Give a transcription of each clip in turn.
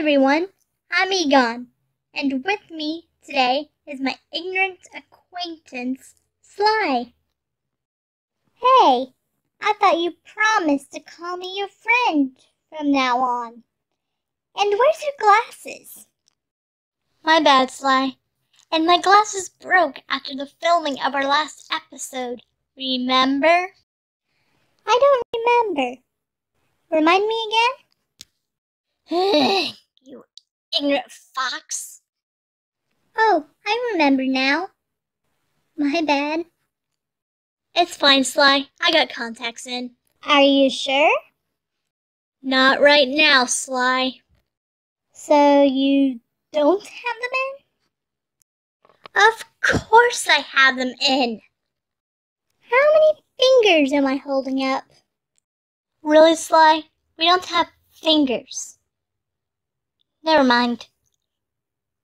everyone, I'm Egon, and with me today is my ignorant acquaintance, Sly. Hey, I thought you promised to call me your friend from now on. And where's your glasses? My bad, Sly. And my glasses broke after the filming of our last episode. Remember? I don't remember. Remind me again? ignorant fox. Oh, I remember now. My bad. It's fine, Sly. I got contacts in. Are you sure? Not right now, Sly. So you don't have them in? Of course I have them in. How many fingers am I holding up? Really, Sly? We don't have fingers. Never mind.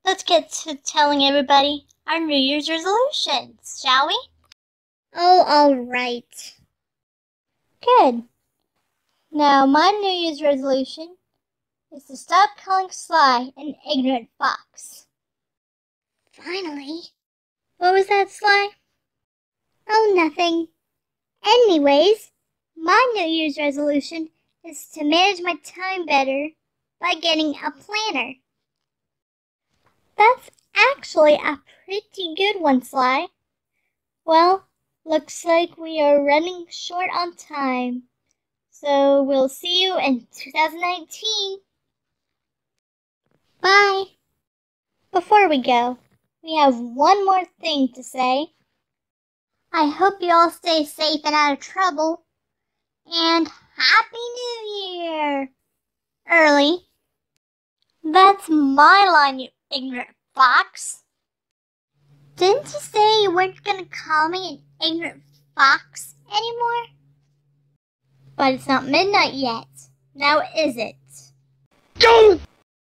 Let's get to telling everybody our New Year's resolutions, shall we? Oh, all right. Good. Now, my New Year's resolution is to stop calling Sly an ignorant fox. Finally. What was that, Sly? Oh, nothing. Anyways, my New Year's resolution is to manage my time better by getting a planner. That's actually a pretty good one, Sly. Well, looks like we are running short on time. So we'll see you in 2019. Bye. Before we go, we have one more thing to say. I hope you all stay safe and out of trouble. And Happy New Year! Early. That's my line, you ignorant fox. Didn't you say you weren't gonna call me an ignorant fox anymore? But it's not midnight yet. Now is it? Don't